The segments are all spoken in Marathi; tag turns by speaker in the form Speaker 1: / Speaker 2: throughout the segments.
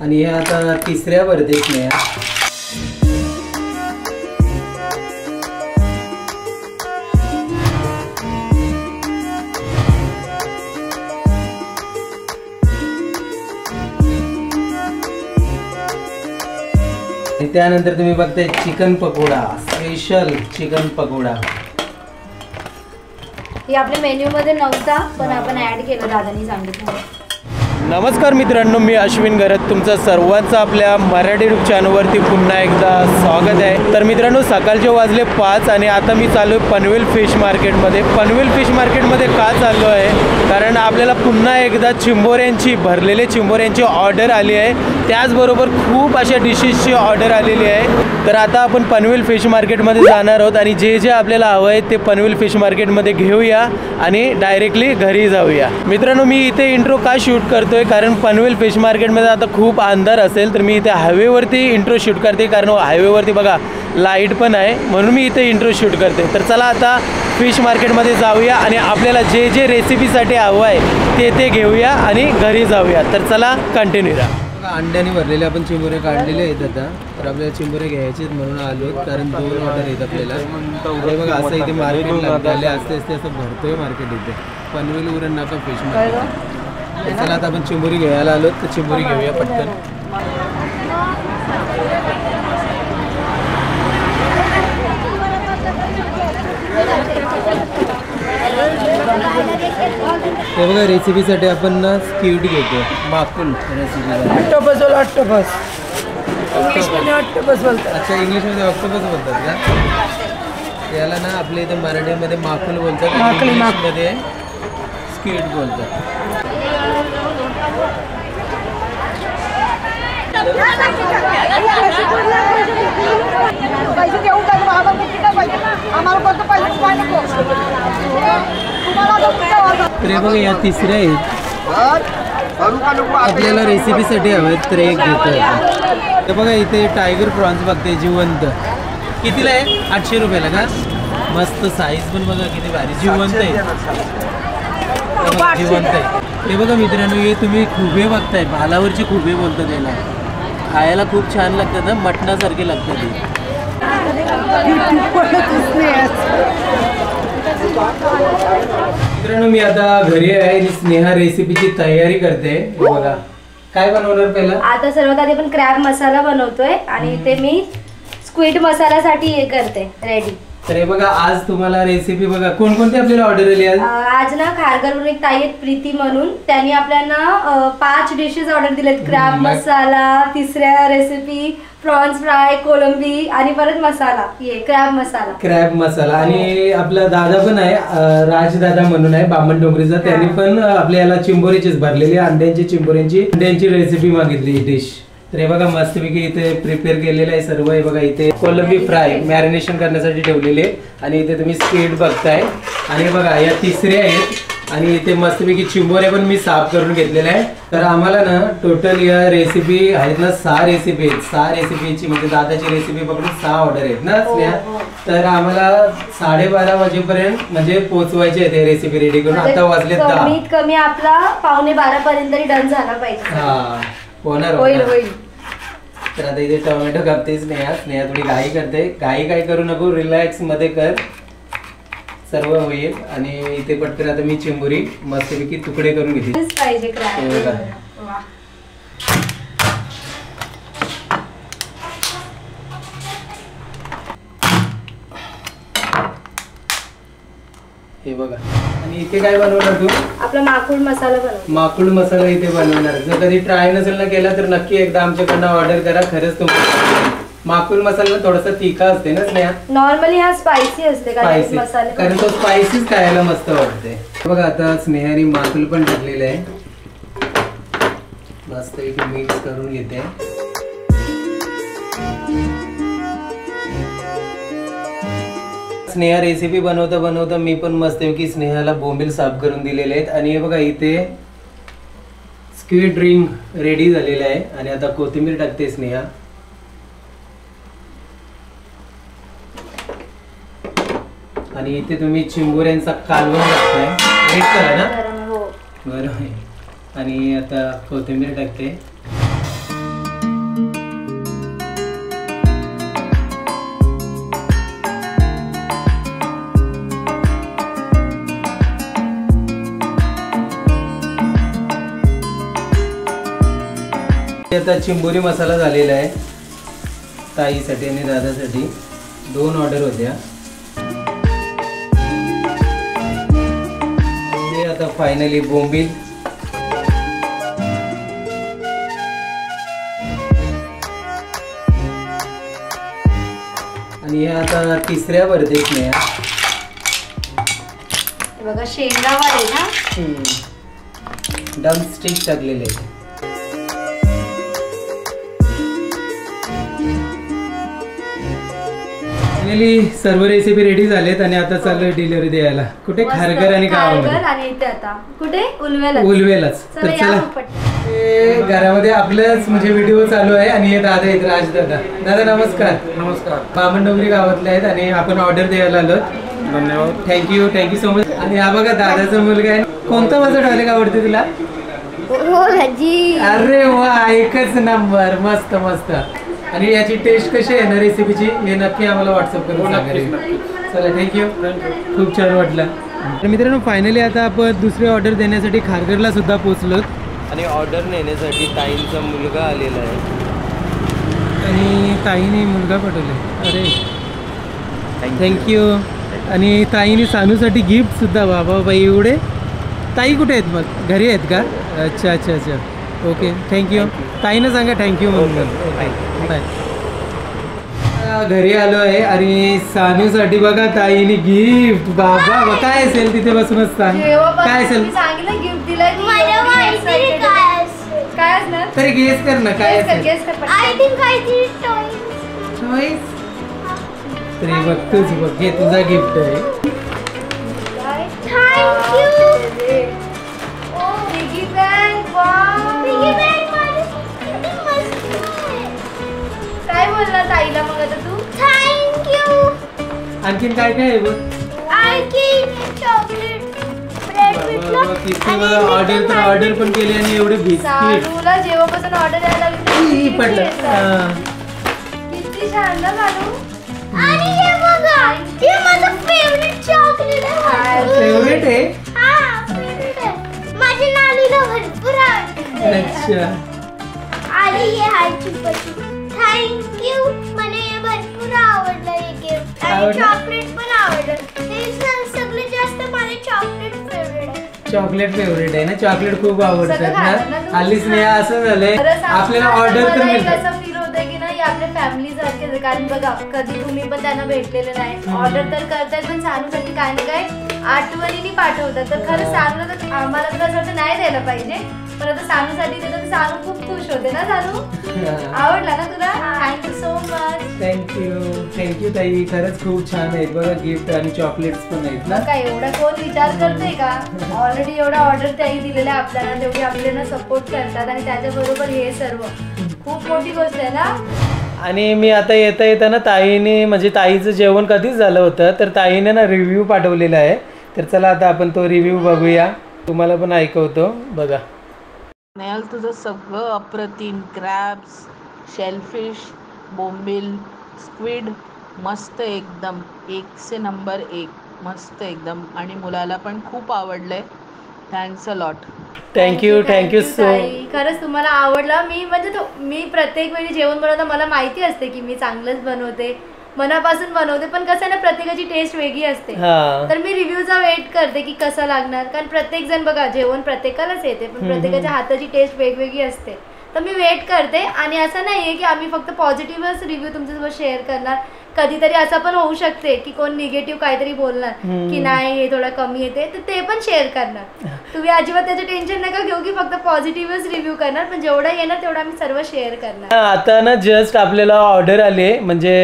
Speaker 1: आणि हे आता तिसऱ्या वर्धेत मिळा त्यानंतर तुम्ही बघताय chicken pakoda special chicken pakoda.
Speaker 2: हे आपल्या मेन्यू मध्ये नव्हता पण आपण ऍड केलं दादानी सांगितलं.
Speaker 1: नमस्कार मित्रांनो मी अश्विन गरत तुमचं सर्वांचं आपल्या मराठी युट्यूब चॅनलवरती पुन्हा एकदा स्वागत आहे. तर मित्रांनो सकाळचे वाजले पाच आणि आता मी चालू आहे पनवेल फिश मार्केटमध्ये. पनवेल फिश मार्केटमध्ये का चाललो आहे कारण आपल्याला पुन्हा एकदा चिंबोऱ्यांची भरलेले चिंबोऱ्यांची ऑर्डर आली आहे. त्याचबरोबर खूप अशा डिशेसची ऑर्डर आलेली आहे. तर आता आपण पनवेल फिश मार्केटमध्ये जाणार आहोत आणि जे जे आपल्याला हवं आहे ते पनवेल फिश मार्केटमध्ये घेऊया आणि डायरेक्टली घरी जाऊया. मित्रांनो मी इथे इंट्रो का शूट करतोय? कारण पनवेल फिश मार्केटमध्ये आता खूप अंधार असेल तर मी इथे हायवेवरती इंट्रो शूट करते. कारण हायवेवरती बघा लाइट पण आहे म्हणून मी इथे इंट्रो शूट करते. तर चला आता फिश मार्केटमध्ये जाऊया आणि आपल्याला जे जे रेसिपीसाठी हवं आहे ते ते घेऊया आणि घरी जाऊया. तर चला कंटिन्यू राहा अंड्याने भरलेले आपण चिंबोरे काढलेले आहेत आता. तर आपल्याला चिंबोरे घ्यायचे म्हणून आलो कारण दोन ऑर्डर आहेत आपल्याला. हे बघा असं इथे मार्केट लागले असते असते असं भरतोय मार्केट इथे. पनवेल उरण नाका फिश मार्केट चला आता आपण चिंबोरी घ्यायला आलो तर चिंबोरी घेऊया पटकन. हे बघा रेसिपीसाठी आपण ना स्क्यूट घेतो माकुल रेसिपी
Speaker 3: ऑक्टोपस बोल ऑक्टोपस. इंग्लिशमध्ये ऑक्टोपस. बोलतात.
Speaker 1: अच्छा इंग्लिशमध्ये ऑक्टोपस बोलतात का? याला ना आपल्या इथे मराठीमध्ये माकुल बोलतात. इंग्लिशमध्ये स्क्यूट बोलतात.
Speaker 4: पैसे देऊन टाकू बाबा किती पाहिजे आम्हाला कोणतं पैसे पाहिजे तुम्हाला
Speaker 1: बघा या तिसऱ्या आहेत. आपल्याला रेसिपीसाठी तर एक घेतो हे बघा इथे टायगर प्रॉन्स बघते जिवंत. कितीला आहे? आठशे रुपयाला का? मस्त साईज पण बघा किती भारी जिवंत आहे. हे जिवंत आहे. हे बघा मित्रांनो हे तुम्ही खुबे बघताय. भालावरचे खुबे बोलतात याला. खायला खूप छान लागतात ना मटणासारखे लागतात ते. मित्रांनो मी आता घरी आहे आणि स्नेहा रेसिपीची तयारी करते. हे बघा. काय बनवणार पहिला?
Speaker 2: आता सर्वात आधी आपण क्रॅब मसाला बनवतोय आणि इथे मी स्क्विड मसाल्यासाठी हे करते. रेडी
Speaker 1: तर हे बघा आज तुम्हाला रेसिपी बघा. कोणकोणती आपल्याला ऑर्डर आली आज?
Speaker 2: आज ना खारघरवरून एक ताई आहेत प्रीती म्हणून. त्यांनी आपल्याला पाच डिशेस ऑर्डर दिलेत. क्रॅब मसाला तिसऱ्या रेसिपी प्रॉन्स फ्राय कोलंबी आणि परत मसाला. ये क्रॅब मसाला.
Speaker 1: क्रॅब मसाला. आणि आपला दादा पण आहे अं, राज दादा म्हणून आहे बामण डोंगरीचा. त्यांनी पण अं, आपल्या याला चिंबोरीचीच भरलेली अंड्यांची चिंबोऱ्यांची अंड्यांची रेसिपी मागितली डिश तर हे बघा मस्तपैकी इथे प्रिपेअर केलेलं आहे सर्व. हे बघा इथे कोलंबी फ्राय मॅरिनेशन करण्यासाठी ठेवलेले आणि इथे तुम्ही स्पीड बघताय. आणि हे बघा या तिसऱ्या आहेत. आणि इथे मस्तपैकी चिंबोऱ्या पण मी साफ करून घेतलेल्या आहे तर आम्हाला ना टोटल या रेसिपी आहेत ना सहा रेसिपी आहेत. सहा रेसिपीची म्हणजे दादाची रेसिपी पकडून सहा ऑर्डर आहेत ना स्नेहा? तर आम्हाला साडेबारा वाजेपर्यंत म्हणजे पोहोचवायचे आहेत रेसिपी रेडी करून. आता वाजले दहा.
Speaker 2: म्हणजे कमीत कमी आपला पावणे बारा पर्यंत डन झाला पाहिजे.
Speaker 1: हा. होणार
Speaker 2: होईल
Speaker 1: तर आता इथे टोमॅटो कापते स्नेहा. स्नेहा थोडी घाई करते. घाई काय करू नको रिलॅक्समध्ये कर. सर्व होईल. आणि इथे पटकन आता मी चिंबुरी मस्तपैकी तुकडे करून घेते.
Speaker 2: पाहिजे
Speaker 1: हे बघा. आणि इथे काय बनवणार तू?
Speaker 2: आपला माकुळ मसाला बनव.
Speaker 1: माकुड मसाला इथे बनवणार. जर कधी ट्राय नसेल ना केला तर नक्की एकदा आमच्याकडनं ऑर्डर करा. खरंच तुम्हाला माकुड मसाला थोडासा तिखा असते ना स्नेहा?
Speaker 2: नॉर्मली हा स्पायसी असते
Speaker 1: स्पायसी
Speaker 2: मसाले
Speaker 1: कारण तो स्पायसीच खायला मस्त वाटते. बघा आता स्नेहाने माकुल पण टाकलेलं आहे. मस्त इथे मिक्स करून घेते. स्नेहा रेसिपी बनवता बनवता मी पण मस्त की स्नेहाला बोंबील साफ करून दिलेले आहेत. आणि हे बघा इथे स्क्वीड रिंग रेडी झालेलं आहे. आणि आता कोथिंबीर टाकते स्नेहा. आणि इथे तुम्ही चिंबोऱ्यांचा कालवण टाकताय. रेड करा ना?
Speaker 2: हो.
Speaker 1: बरं आहे. आणि आता कोथिंबीर टाकते. आता चिंबोरी मसाला झालेला आहे. ताईसाठी आणि दादासाठी दोन ऑर्डर होत्या. ते आता फायनली बोंबील. आणि हे आता तिसऱ्या वर्धेत नाही
Speaker 2: बघा शेंगावाले ना?
Speaker 1: डम स्टिक टाकलेले आहेत. फायनली सर्व रेसिपी रेडी झालेत आणि आता चालू आहे डिलिव्हरी द्यायला. कुठे. खारघर आणि गावामध्ये
Speaker 2: आणि इथे आता. कुठे? उलवेला
Speaker 1: उलवेलाच
Speaker 2: चला
Speaker 1: तर चला. घरामध्ये आपलंच म्हणजे व्हिडिओ चालू आहे आणि हे दादा आहेत राज दादा. दादा नमस्कार. नमस्कार. बामणडोंगरी गावातले आहेत आणि आपण ऑर्डर द्यायला आलो धन्यवाद. थँक्यू थँक्यू सो मच आणि हा बघा दादाचा मुलगा आहे. कोणता माझा डायलेक्ट आवडते तुला? अरे वा एकच नंबर मस्त मस्त. आणि याची टेस्ट कशी आहे ना रेसिपीची हे नक्की आम्हाला व्हॉट्सअप करून सांगा चला थँक्यू खूप छान वाटलं. तर मित्रांनो फायनली आता आपण दुसरी ऑर्डर देण्यासाठी खारघरला सुद्धा पोचलो आणि ऑर्डर नेण्यासाठी ताईंचा मुलगा आलेला आहे. आणि ताईने मुलगा पाठवला अरे. थँक्यू आणि ताईने सानूसाठी गिफ्ट सुद्धा. बाबा बाई एवढे. ताई कुठे आहेत मग? घरी आहेत का? अच्छा अच्छा अच्छा. ओके थँक्यू ताईनं सांगा थँक्यू म्हणून. घरी आलो आहे आणि सानूसाठी बघा ताईने गिफ्ट बाबा बा- काय असेल तिथे बसूनच सांग. काय असेल?
Speaker 2: गिफ्ट
Speaker 3: काय
Speaker 2: असणार?
Speaker 1: तरी गेस कर ना काय. चॉईस तरी बघ तूच बघ हे तुझा गिफ्ट आहे.
Speaker 3: Thank you.
Speaker 2: Oh, piggy bank, wow.
Speaker 3: Piggy bank
Speaker 2: बोलला ताईला मग आता तू?
Speaker 3: Thank
Speaker 1: आणखीन काय काय आहे बघ?
Speaker 3: आणखी
Speaker 1: मला ऑर्डर तर ऑर्डर पण केली आणि एवढे बिस्किट
Speaker 2: सानूला जेव्हापासून ऑर्डर द्यायला लागली
Speaker 1: पडलं.
Speaker 2: किती छान ना सानू.
Speaker 3: आणि हे बघा हे माझं फेवरेट चॉकलेट आहे.
Speaker 1: फेवरेट आहे?
Speaker 3: हा फेवरेट आहे. माझ्या नानीला भरपूर आवडते.
Speaker 1: अच्छा.
Speaker 3: आणि हे हायची पट्टी थँक्यू मला हे भरपूर आवडलं हे गिफ्ट आणि
Speaker 1: आवडलं?
Speaker 3: चॉकलेट पण आवडलं. हे स- जास्त मला चॉकलेट फेवरेट आहे.
Speaker 1: चॉकलेट फेवरेट आहे ना? चॉकलेट खूप आवडतात
Speaker 2: सगळं ना?
Speaker 1: ना
Speaker 2: तू?
Speaker 1: हल्ली स्नेहा असं झालंय.
Speaker 2: खरं सांगू
Speaker 1: आपल्याला ऑर्डर तर
Speaker 2: मला एक
Speaker 1: मिळतात
Speaker 2: असं फील की नाही आपल्या फॅमिली सारखेच आहे. कारण बघा कधी तुम्ही पण त्यांना भेटलेले नाही. ऑर्डर तर करतायत पण सानूसाठी काय ना काय आठवणीने पाठवतात. तर खरं सानूला तर आम्हाला तर असं वाटतं नाही द्यायला पाहिजे. पण आता सानूसाठी देतात तर सानू खूप खुश होते ना सानू? आवडला ना तुला? Thank you so much
Speaker 1: thank you thank you ताई. खरंच खूप छान आहेत बघा गिफ्ट आणि चॉकलेट्स पण आहेत ना?
Speaker 2: काय एवढा कोण विचार करतोय का? ऑलरेडी एवढा ऑर्डर त्याही दिलेला आहे आपल्याला तेवढी आपल्याला सपोर्ट करतात आणि त्याच्याबरोबर हे सर्व. खूप मोठी गोष्ट आहे ना?
Speaker 1: आणि मी आता येता येताना ताईने म्हणजे ताईचं जेवण कधीच झालं होतं तर ताईने ना रिव्ह्यू पाठवलेला आहे. तर चला आता आपण तो रिव्ह्यू बघूया. तुम्हाला पण ऐकवतो. बघा.
Speaker 5: स्नेहल तुझं सगळं अप्रतिम. क्रॅब्स शेलफिश बोंबील स्क्विड मस्त एकदम. एक से नंबर एक. मस्त एकदम. आणि मुलाला पण खूप आवडलंय. Thanks a lot
Speaker 1: thank you thank you so
Speaker 2: ताई. खरंच तुम्हाला आवडला. मी म्हणजे तो मी प्रत्येक वेळी जेवण बनवता मला माहिती असते की मी चांगलंच बनवते. मनापासून बनवते पण कसं ना प्रत्येकाची टेस्ट वेगळी असते. तर मी रिव्ह्यूचा वेट करते की कसं लागणार. कारण प्रत्येक जण बघा जेवण प्रत्येकालाच येते पण प्रत्येकाच्या हाताची टेस्ट वेगवेगळी असते. तर मी वेट करते आणि असं नाही आहे की आम्ही फक्त पॉझिटिव्हच रिव्ह्यू तुमच्यासोबत शेअर करणार. कधीतरी असं पण होऊ शकते की कोण निगेटिव्ह काहीतरी बोलणार की नाही हे थोडं कमी येते तर ते पण शेअर करणार. तुम्ही अजिबात त्याचं टेन्शन नका घेऊ की फक्त पॉझिटिव्हच रिव्ह्यू करणार पण जेवढं येणार तेवढं आम्ही सर्व शेअर करणार.
Speaker 1: आता ना जस्ट आपल्याला ऑर्डर आली म्हणजे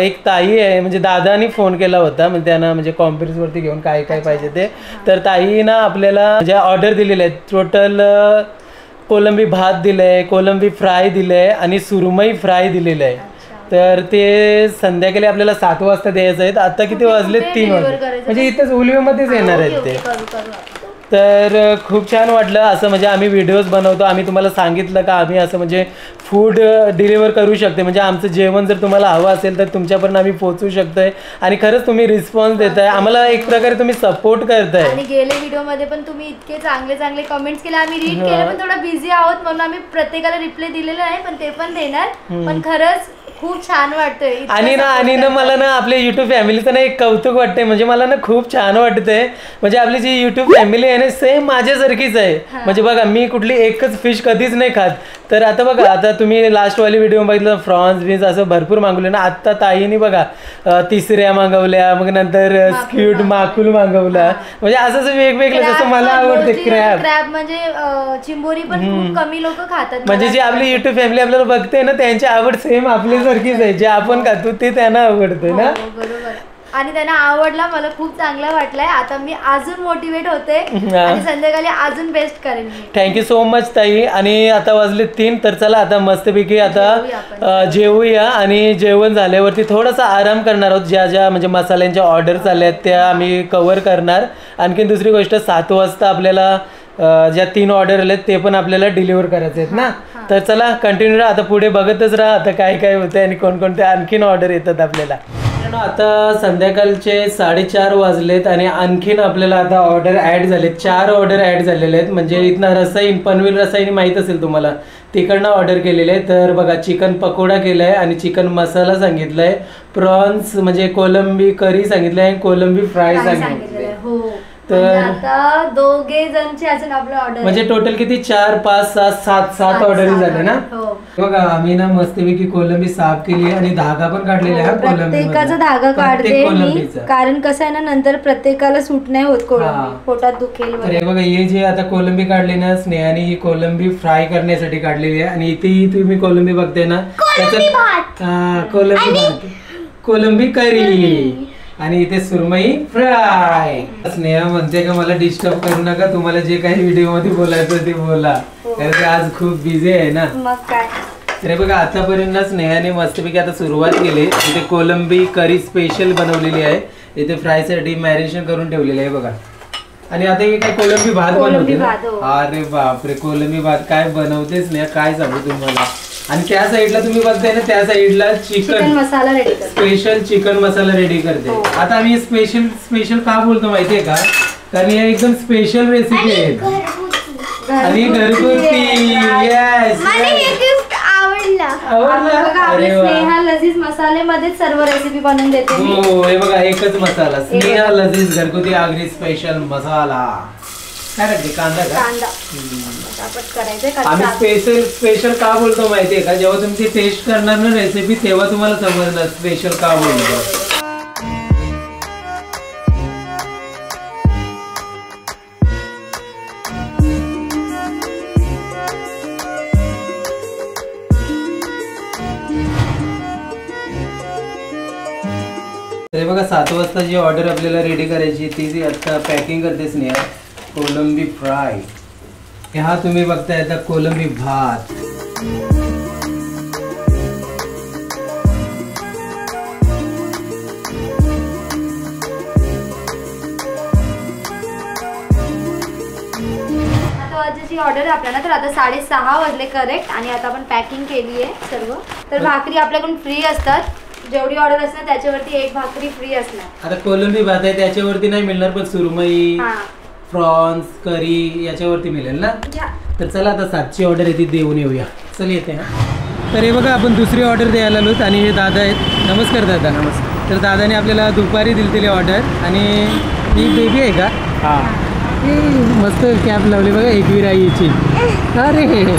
Speaker 1: एक ताई आहे म्हणजे दादानी फोन केला होता म्हणजे त्यांना म्हणजे conference वरती घेऊन काय काय पाहिजे ते. तर ताई ना आपल्याला म्हणजे ऑर्डर दिलेले आहेत टोटल कोलंबी भात दिलंय कोलंबी फ्राय दिलंय आणि सुरमई फ्राय दिलेलं आहे. तर ते संध्याकाळी आपल्याला सात वाजता द्यायचं आहे आता किती वाजले तीन वाजले? म्हणजे इथेच उलवेमध्येच येणार आहेत ते. तर खूप छान वाटलं. असं म्हणजे आम्ही व्हिडिओज बनवतो. आम्ही तुम्हाला सांगितलं का आम्ही असं म्हणजे फूड डिलिव्हर करू शकते. म्हणजे आमचं जेवण जर तुम्हाला हवं असेल तर तुमच्यापर्यंत आम्ही पोहोचू शकतोय. आणि खरंच तुम्ही रिस्पॉन्स देताय. आम्हाला एक प्रकारे तुम्ही सपोर्ट करताय.
Speaker 2: आणि गेले व्हिडिओमध्ये पण तुम्ही इतके चांगले चांगले कमेंट्स केले. आम्ही रीड केले पण थोडा बिझी आहोत म्हणून आम्ही प्रत्येकाला रिप्लाय दिलेला नाही पण ते पण देणार. पण खरंच खूप छान वाटतंय.
Speaker 1: आणि ना आणि ना. मला ना आपल्या युट्यूब फॅमिलीचं ना एक कौतुक वाटतंय. म्हणजे मला ना खूप छान वाटतंय. म्हणजे आपली जी युट्यूब फॅमिली आहे ना सेम माझ्यासारखीच आहे. म्हणजे बघा मी कुठली एकच फिश कधीच नाही खात. तर आता बघा आता तुम्ही लास्टवाली व्हिडिओ बघितलं फ्रॉन्स बिन्स असं भरपूर मागवले ना. आत्ता ताईने बघा तिसऱ्या मागवल्या मग नंतर स्क्यूड माकुल मागवला म्हणजे असं वेगवेगळं जसं मला आवडते क्रॅब
Speaker 2: crab. म्हणजे चिंबोरी पण खूप कमी लोक खातात
Speaker 1: म्हणजे जी आपली युट्यूब फॅमिली आपल्याला बघते ना त्यांची आवड सेम आपल्यासारखीच आहे. जे आपण खातो ते त्यांना आवडते ना.
Speaker 2: हो, बरोबर. आणि त्यांना आवडला मला खूप चांगला वाटलाय. आता मी अजून मोटिवेट होते. आणि संध्याकाळी अजून बेस्ट करेन
Speaker 1: थँक्यू सो मच ताई. आणि आता वाजले तीन तर चला आता मस्तपैकी आता
Speaker 2: जेवूया
Speaker 1: आणि जेवण झाल्यावरती थोडासा आराम करणार आहोत. ज्या ज्या म्हणजे मसाल्यांच्या ऑर्डर चालल्या आहेत त्या आम्ही कवर करणार. आणखीन दुसरी गोष्ट सात वाजता आपल्याला ज्या तीन ऑर्डर आलेत ते पण आपल्याला डिलिव्हर करायचे आहेत ना? तर चला कंटिन्यू राहा. आता पुढे बघतच राहा. आता काय काय होतं आणि कोणकोणते आणखीन ऑर्डर येतात आपल्याला. मित्रांनो, आता संध्याकाळचे साडेचार वाजलेत आणि आणखीन आपल्याला आता ऑर्डर ॲड झालेत. चार ऑर्डर ॲड झालेले आहेत. म्हणजे इथनं रसाईन पनवेल रसाईन माहीत असेल तुम्हाला. तिकडनं ऑर्डर केलेले आहे तर बघा चिकन पकोडा केला आहे आणि चिकन मसाला सांगितला आहे प्रॉन्स म्हणजे कोलंबी करी सांगितलं आहे आणि कोलंबी फ्राय सांगितलं. तर-
Speaker 2: म्हणजे आता दोघे जणचे अजून आपलं ऑर्डर
Speaker 1: म्हणजे टोटल किती? चार पाच सात सात सात ऑर्डर झाले ना?
Speaker 2: हो.
Speaker 1: बघा आम्ही ना मस्तपैकी कोलंबी साफ केली आणि धागा पण काढलेला आहे हा कोलंबी
Speaker 2: प्रत्येकाचा धागा काढते मी कारण कसं आहे ना नंतर प्रत्येकाला सूट नाही होत. कोळंबी. पोटात दुखेल
Speaker 1: तर
Speaker 2: वगैरे.
Speaker 1: हे बघा हे जे आता कोलंबी काढली ना स्नेहाने ही कोलंबी फ्राय करण्यासाठी काढलेली आहे. आणि इथेही तुम्ही कोलंबी बघताय ना त्याच्यात हा, कोलंबी कोलंबी करी. आणि इथे सुरमई फ्राय. स्नेहा म्हणते का मला डिस्टर्ब करू नका तुम्हाला जे काही व्हिडिओमध्ये बोलायचं ते बोला. कारण ते आज खूप बिझी आहे ना.
Speaker 2: मग काय?
Speaker 1: तर हे बघा आतापर्यंत ना स्नेहाने मस्तपैकी आता सुरुवात केली. इथे कोलंबी करी स्पेशल बनवलेली आहे. इथे फ्रायसाठी मॅरिनेशन करून ठेवलेली आहे बघा. आणि आता हे काय कोलंबी भात बनवते
Speaker 2: हो.
Speaker 1: अरे बापरे कोलंबी भात काय बनवतेच नाही काय सांगू तुम्हाला? आणि त्या साईडला तुम्ही बघताय ना त्या साईडला
Speaker 2: चिकन मसाला रेडी कर
Speaker 1: स्पेशल चिकन मसाला रेडी करते.
Speaker 2: हो.
Speaker 1: आता आम्ही स्पेशल स्पेशल का बोलतो माहितीये का? कारण हे एकदम स्पेशल रेसिपी आहे
Speaker 3: घरगुती.
Speaker 1: आणि घरगुती
Speaker 2: स्नेहा लजीज मसाले मध्येच सर्व रेसिपी बनवून देते. मी
Speaker 1: हो हे बघा एकच मसाला. स्नेहा लजीज घरगुती आगरी स्पेशल मसाला. काय टाकते कांदा का?
Speaker 2: कांदा. पटापट करायचंय
Speaker 1: आम्ही स्पेशल स्पेशल का बोलतो माहितीये का? जेव्हा तुम्ही टेस्ट करणार ना रेसिपी तेव्हा तुम्हाला समजणार स्पेशल का बोलतो. तर हे बघा सात वाजता जी ऑर्डर आपल्याला रेडी करायची ती जी आता पॅकिंग करतेच नाही कोलंबी फ्राय. हा तुम्ही बघताय आता कोलंबी भात.
Speaker 2: ऑर्डर आहे आपल्याला. तर आता साडेसहा वाजले करेक्ट आणि आता आपण पॅकिंग केली आहे सर्व. तर भाकरी आपल्याकडून फ्री असतात. जेवढी ऑर्डर असणार त्याच्यावरती एक भाकरी फ्री असणार.
Speaker 1: आता कोलंबी भात आहे त्याच्यावरती नाही मिळणार पण सुरमई
Speaker 2: हा.
Speaker 1: प्रॉन्स करी याच्यावरती मिळेल ना. तर चला आता सातची ऑर्डर येते देऊन येऊया. चल येते हा. तर हे बघा आपण दुसरी ऑर्डर द्यायला आलोत आणि हे दादा आहेत. नमस्कार दादा. नमस्कार. तर दादाने आपल्याला दुपारी दिली ऑर्डर आणि ही बेबी आहे का?
Speaker 6: हा.
Speaker 1: मस्त कॅब लावली बघा एकवीर आईची. अरे.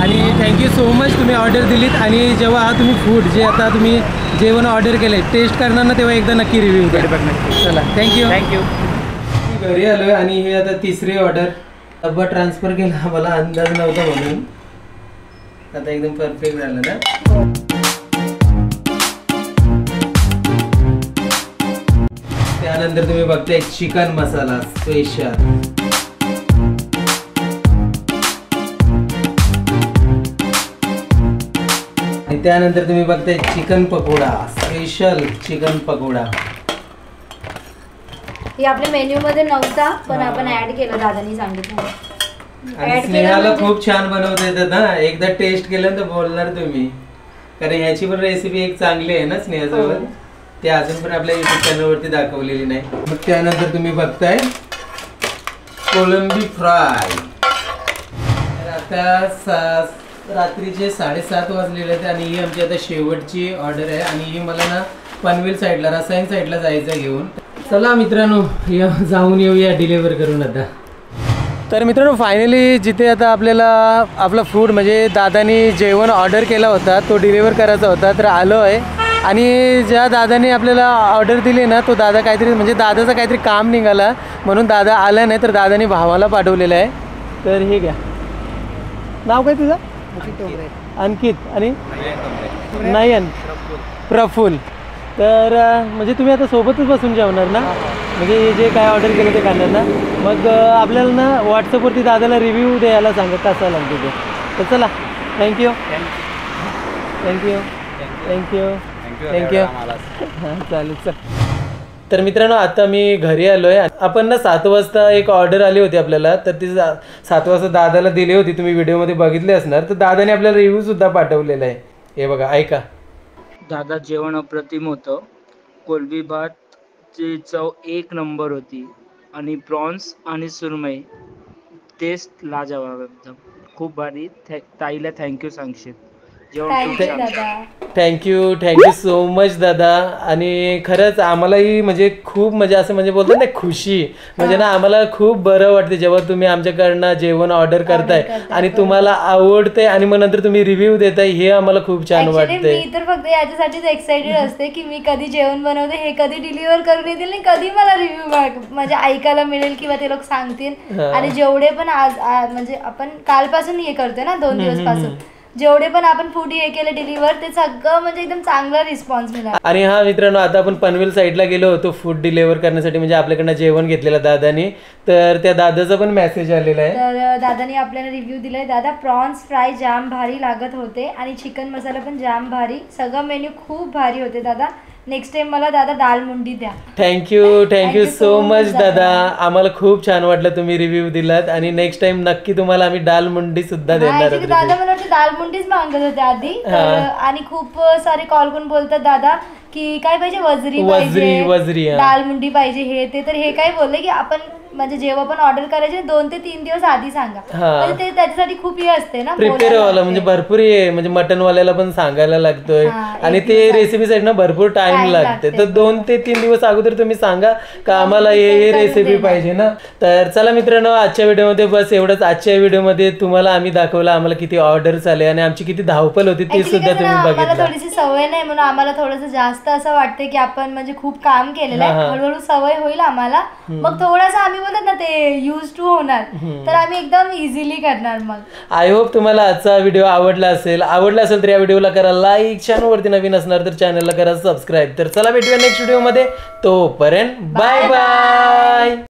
Speaker 1: आणि थँक्यू सो मच तुम्ही ऑर्डर दिलीत आणि जेव्हा हा तुम्ही फूड जे आता तुम्ही जेवण ऑर्डर केलं टेस्ट करणार ना तेव्हा एकदा नक्की रिव्ह्यू द्या. चला थँक्यू
Speaker 6: थँक्यू
Speaker 1: घरी आलोय आणि हे आता तिसरी ऑर्डर डब्बा ट्रान्सफर केला. मला अंदाज नव्हता म्हणून. आता एकदम परफेक्ट झालं ना? त्यानंतर तुम्ही बघताय चिकन मसाला स्पेशल आणि त्यानंतर तुम्ही बघताय chicken pakoda special chicken pakoda
Speaker 2: हे आपल्या मेन्यू मध्ये नव्हता पण आपण ऍड केलं दादानी सांगितलं.
Speaker 1: आणि स्नेहाला
Speaker 2: म्हणजे-
Speaker 1: खूप छान बनवता येतात ना एकदा टेस्ट केलं तर बोलणार तुम्ही. कारण ह्याची पण रेसिपी एक चांगली आहे ना स्नेहाजवळ
Speaker 2: हो.
Speaker 1: ते अजून पण आपल्या युट्यूब चॅनलवरती दाखवलेली नाही. मग त्यानंतर तुम्ही बघताय कोलंबी फ्राय. आता सा रात्रीचे साडेसात वाजलेले आहेत आणि ही आमची आता शेवटची ऑर्डर आहे. आणि ही मला ना पनवेल साईडला रसायन साईडला जायचं घेऊन. चला मित्रांनो या जाऊन येऊया डिलिव्हर करून आता. तर मित्रांनो फायनली जिथे आता आपल्याला आपला फूड म्हणजे दादानी जेवण ऑर्डर केला होता तो डिलिव्हर करायचा होता तर आलो आहे आणि ज्या दादाने आपल्याला ऑर्डर दिली ना तो दादा काहीतरी म्हणजे दादाचं काहीतरी काम निघाला म्हणून दादा आला नाही तर दादाने भावाला पाठवलेलं आहे. तर हे घ्या. नाव काय तुझं? अंकित. आणि? नयन. प्रफुल्ल. तर म्हणजे तुम्ही आता सोबतच बसून जेवणार ना? म्हणजे हे जे काय ऑर्डर केलं ते खाणार ना? मग आपल्याला ना व्हॉट्सअपवरती दादाला रिव्ह्यू द्यायला सांगा कसा लागतो ते तर चला थँक्यू थँक्यू थँक्यू थँक्यू हां चालेल चल. तर मित्रांनो आता मी घरी आलो आहे आपण ना सात वाजता एक ऑर्डर आली होती आपल्याला. तर ती सात वाजता दादाला दिली होती. तुम्ही व्हिडिओमध्ये बघितले असणार. तर दादाने आपल्याला रिव्ह्यू सुद्धा पाठवलेला आहे. हे बघा ऐका.
Speaker 6: दादा जेवण अप्रतिम होतं. कोलबी भातची चव एक नंबर होती. आणि प्रॉन्स आणि सुरमई टेस्ट लाजवाब एकदम. खूप भारी. थॅ ताईला थँक्यू सांगशील.
Speaker 2: थँक्यू दादा.
Speaker 1: थँक्यू थँक्यू सो मच दादा. आणि खरंच आम्हालाही म्हणजे खूप म्हणजे असं म्हणजे बोलतात ना खुशी. म्हणजे ना आम्हाला खूप बरं वाटते जेव्हा तुम्ही आमच्याकडनं जेवण ऑर्डर करताय. आणि तुम्हाला आवडते आणि मग नंतर तुम्ही रिव्ह्यू देताय हे आम्हाला खूप छान वाटते
Speaker 2: मी तर फक्त याच्यासाठीच एक्साइटेड असते की मी कधी जेवण बनवते हे कधी डिलिव्हर करून येतील आणि कधी मला रिव्ह्यू म्हणजे ऐकायला मिळेल किंवा ते लोक सांगतील. आणि जेवढे पण आज म्हणजे आपण कालपासून हे करतोय ना दोन दिवसपासून जेवढे पण आपण फूड हे केले डिलिव्हर ते सगळं म्हणजे एकदम चांगला रिस्पॉन्स मिळाला.
Speaker 1: आणि हा मित्रांनो आता आपण पनवेल साईडला गेलो होतो फूड डिलिव्हर करण्यासाठी म्हणजे आपल्याकडनं जेवण घेतलेलं दादानी. तर त्या दादाचा पण मेसेज आलेला आहे.
Speaker 2: तर दादानी आपल्याला रिव्ह्यू दिलाय. दादा प्रॉन्स फ्राय जाम भारी लागत होते आणि चिकन मसाला पण जाम भारी. सगळं मेन्यू खूप भारी होते दादा. नेक्स्ट टाइम मला दादा दाल मुंडी द्या.
Speaker 1: थँक्यू थँक्यू सो मच दादा. आम्हाला खूप छान वाटलं तुम्ही रिव्ह्यू दिलात. आणि नेक्स्ट टाइम नक्की तुम्हाला आम्ही दाल मुंडी सुद्धा देणार
Speaker 2: actually दादा
Speaker 1: आहोत
Speaker 2: मला वाटतं दाल मुंडीच मागत होते आधी
Speaker 1: हा.
Speaker 2: आणि खूप सारे कॉल करून बोलतात दादा की काय पाहिजे वजरी
Speaker 1: वजरी, वजरी, हा.
Speaker 2: दाल मुंडी पाहिजे हे ते तर हे काय बोलले की आपण म्हणजे जेव्हा पण ऑर्डर करायचे दोन ते तीन दिवस आधी सांगा
Speaker 1: हा.
Speaker 2: म्हणजे ते त्याच्यासाठी खूप हे असते ना
Speaker 1: प्रिपेअर व्हायला म्हणजे. भरपूर हे म्हणजे मटन वाल्याला पण सांगायला लागतोय
Speaker 2: हा,
Speaker 1: आणि ते. रेसिपीसाठी ना भरपूर टाइम लागते. तर दोन ते तीन दिवस अगोदर तुम्ही सांगा का आम्हाला हे हे रेसिपी. पाहिजे ना तर चला मित्रांनो आजच्या व्हिडिओमध्ये बस एवढंच आजच्या व्हिडिओमध्ये तुम्हाला आम्ही दाखवलं आम्हाला किती ऑर्डर्स आले आणि आमची किती धावपल होती ते सुद्धा तुम्ही बघितलं.
Speaker 2: थोडीशी सवय नाही म्हणून आम्हाला थोडंसं जास्त असं वाटते की आपण म्हणजे खूप काम केलेलं आहे. हळूहळू सवय होईल आम्हाला. मग थोडंसं आम्ही बोलत ना ते युज टू होणार. तर आम्ही एकदम इझिली करणार मग.
Speaker 1: आय होप तुम्हाला आजचा व्हिडिओ आवडला असेल. आवडला असेल तर या व्हिडिओला करा लाईक चॅनलवरती नवीन असणार तर चॅनलला करा सबस्क्राईब तर चला भेटूया नेक्स्ट व्हिडिओमध्ये तोपर्यंत बाय बाय